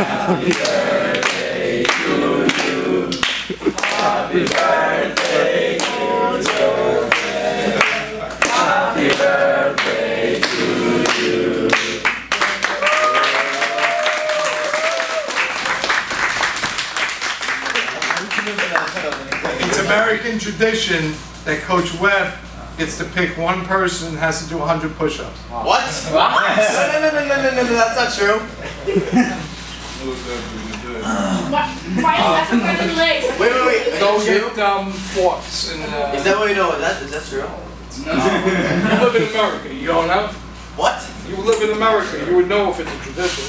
Happy birthday to you. Happy birthday to you. Happy birthday to you. It's American tradition that Coach Webb gets to pick one person, and has to do 100 push-ups. What? No, no, no, no, no, no, no, that's not true. Why, why that's in front legs? Wait, wait, wait. Is Go that true? um, forks and. Uh, Is that what you know? Is that, is that true? no. you live in America. You don't know. What? You live in America. You would know if it's a tradition.